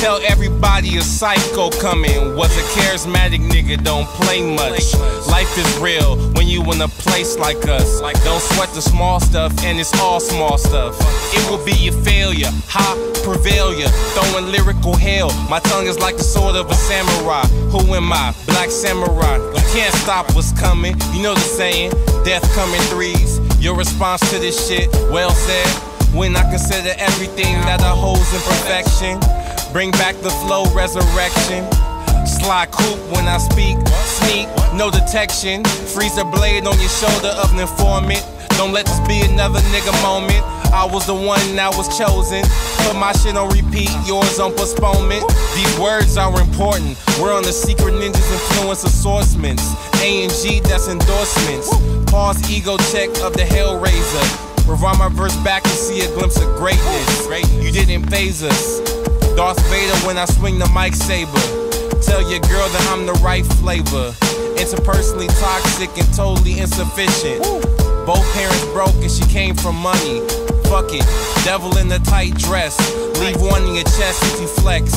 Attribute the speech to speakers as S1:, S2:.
S1: Tell everybody a psycho coming. Was a charismatic nigga, don't play much. Life is real when you in a place like us. Like don't sweat the small stuff, and it's all small stuff. It will be your failure, ha, prevail ya. Throwing lyrical hell, My tongue is like the sword of a samurai. Who am I? Black samurai. You can't stop what's coming. You know the saying, death coming threes. Your response to this shit, well said. When I consider everything that I hold in perfection, bring back the flow, resurrection. Sly coupe when I speak, sneak, no detection. Freeze a blade on your shoulder of an informant. Don't let this be another nigga moment. I was the one that was chosen. Put my shit on repeat, yours on postponement. These words are important. We're on the secret ninjas influence assortments. A and G, that's endorsements. Pause ego check of the Hellraiser. Rewind my verse back and see a glimpse of greatness. You didn't phase us. Darth Vader when I swing the mic saber. Tell your girl that I'm the right flavor. Interpersonally toxic and totally insufficient. Both parents broke and she came from money. Fuck it, devil in the tight dress. Leave one in your chest if you flex.